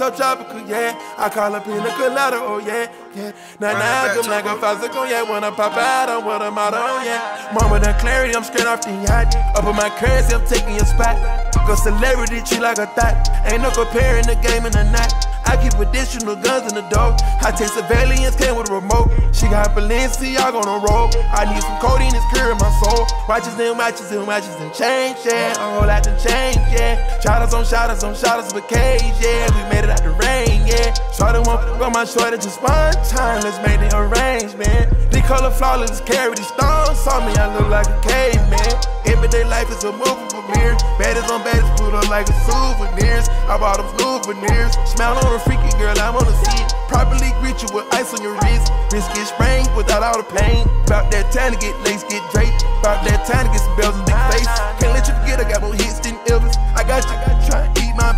so tropical, yeah. I call her pina colada, oh yeah, yeah. Now now I'm like a fasico, yeah. When I pop out, I'm with a motto, yeah. Mama done clarity, I'm straight off the yacht. Up in my currency, I'm taking your spot. Go celebrity, treat like a thought. Ain't no comparing the game in the night. I keep additional guns in the door. I take surveillance, came with a remote. She got Balenciaga on the roll. I need some codeine, it's curing my soul. Watches and watches and watches and change, yeah. A whole lot to change, yeah. Shotters on shotters on of a cage, yeah. We made it out the rain, yeah. Shorty won't fuck on my shorty, just one time. Let's make the arrangement. The color flawless, carry these stones. Saw me, I look like a caveman. Everyday life is a movie premiere. Baddies on up like a souvenirs. I bought them souvenirs. Smell on a freaky girl, I'm on the seat. Properly greet you with ice on your wrist. Wrist get sprained without all the pain. About that time to get lace, get draped. About that time to get some bells in big face. Can't let you forget I got more hits than Elvis. I got you, got try to eat my.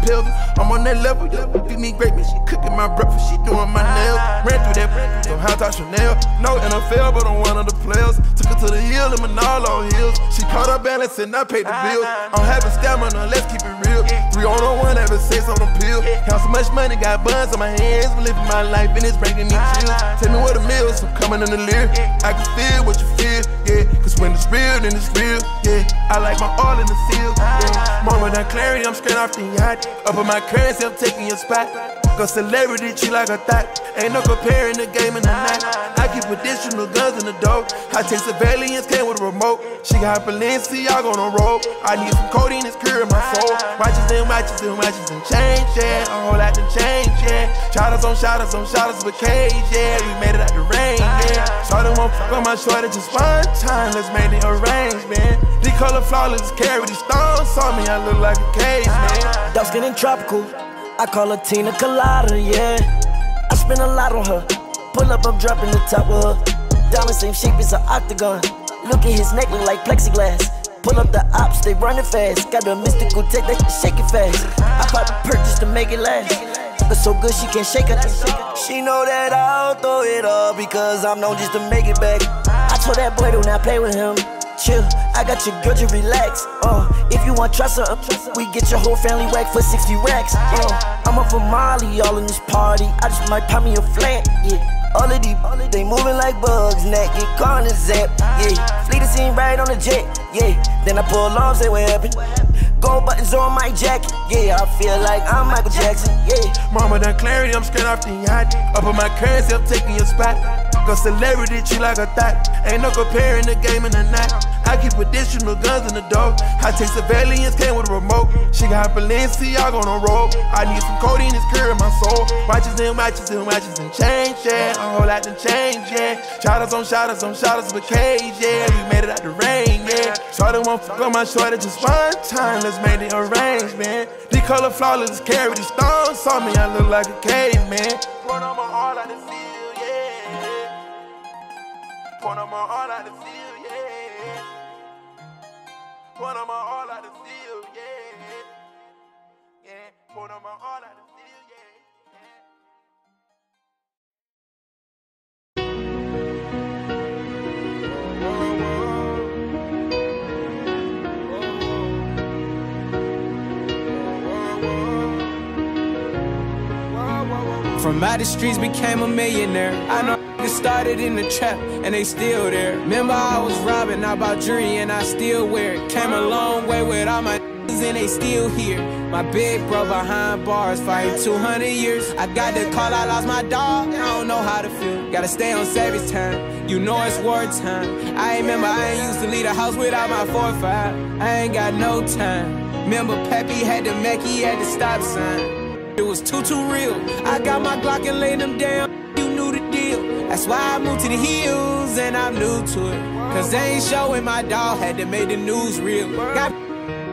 I'm on that level, yeah. You need great, man. She cooking my breakfast, she doing my nails. Ran through that, some high top Chanel. No NFL, but I'm one of the players. Took her to the hill in Manalo Hills. She caught her balance and I paid the bills. I'm having stamina, let's keep sex on the pill. Count so much money, got buns on my hands. I'm living my life and it's breaking me chills. Tell me what the meals, I'm coming in the leer. I can feel what you feel, yeah. Cause when it's real, then it's real, yeah. I like my all in the seal, yeah. Done clarity, I'm straight off the yacht. Up in my currency, I'm taking your spot. Cause celebrity, treat like a thought. Ain't no comparing the game in the night. Keep additional guns in the door. I take surveillance, came with a remote. She got Balenciaga on the road. I need some codeine, it's curing my soul. Watches and watches and watches and change, yeah. A whole lot to change, yeah. Shotters on shotters on shotters with cage, yeah. We made it out the rain, yeah. Shorty won't fuck on my shorty just one time. Let's make the arrangement. The color flawless, carry these stones. on me, I look like a caveman. Dark skin and tropical. I call her Tina Colada, yeah. I spend a lot on her. Pull up, I'm dropping the top of her. Diamond same shape as an octagon. Look at his neck, look like plexiglass. Pull up the ops, they running fast. Got a mystical tech that shake it fast. I pop the purchase to make it last. So good she can't shake it. She know that I'll throw it all because I'm known just to make it back. I told that boy do not play with him. Chill, I got your girl, just relax. Uh, if you want trust her, we get your whole family whack for 60 racks. Uh, I'm up for Molly, all in this party. I just might pop me a flat, yeah. All of these, they moving like bugs, neck get caught in zap, yeah. Fleet the scene right on the jet, yeah. Then I pull off, say what happened. Gold buttons on my jacket, yeah. I feel like I'm Michael Jackson, yeah. Mama done clarity, I'm straight off the yacht. Up in my currency, I'm taking your spot. Go celebrity, treat like a thought. Ain't no comparing the game in the night. I keep additional guns in the door. I take surveillance, came with a remote. She got Balenciaga on the road. I need some codeine, it's curing my soul. Watches and watches and watches and change, yeah. A whole lot to change, yeah. Shotters on shotters on shotters with cage, yeah. We made it out the rain, yeah. Shorty won't fuck on my shorty just one time. Let's make the arrangement. The color flawless, carry these stones. on me, I look like a caveman. Point on my heart, I. Point on my heart, I just feel, yeah. Point on my heart, I just feel, yeah. Yeah. Point on my I just feel, yeah. From out the streets became a millionaire. I know started in the trap and they still there. Remember I was robbing, I bought jewelry and I still wear it. Came a long way with all my and they still here. My big bro behind bars fighting 200 years. I got the call, I lost my dog. I don't know how to feel. Gotta stay on service time. You know it's wartime. I remember I ain't used to leave the house without my 4-5. I ain't got no time. Remember Peppy had the Mac, he had the stop sign. It was too, too real. I got my Glock and laid them down. That's why I moved to the hills and I'm new to it. Cause they ain't showing my dog had to make the news real. Got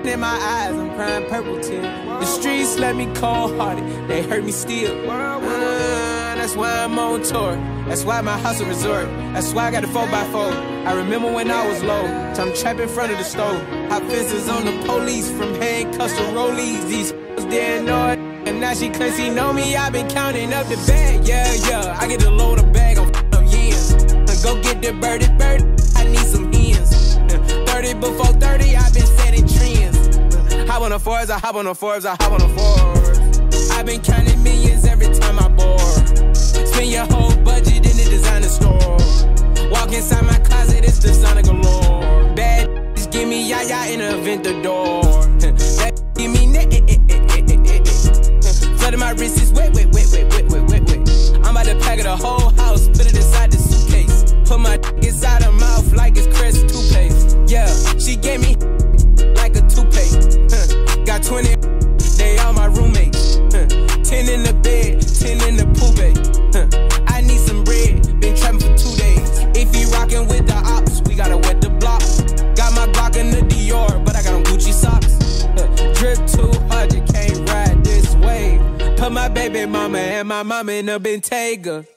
in my eyes, I'm crying purple tears. The streets let me cold hearted, they hurt me still. Uh, that's why I'm on tour. That's why my a resort. That's why I got a 4x4. I remember when I was low. I'm trapped in front of the stove. Hot fences on the police from handcuffs to rollies. These didn't know it. Now she claims she know me, i been counting up the bag, yeah, yeah. I get a load of bag on up years. Go get the birdie, birdie, I need some hens. 30 before 30, i been setting trends. Hop on the fours, I hop on the fours, I hop on the fours. i been counting millions every time I bore. Spend your whole budget in the designer store. Walk inside my closet, it's designer galore. Bad give me yaya in a Aventador. That give me eh, eh, net. Flooding my wrist is wet, wet, wet, wet, wet, wet, wet, wet. I'm about to pack it the whole house, put it inside the suitcase. Put my inside her mouth like it's Crest toothpaste. Yeah, she gave me like a toupee. Got 20, they all my roommates. And my mama in a Bentayga.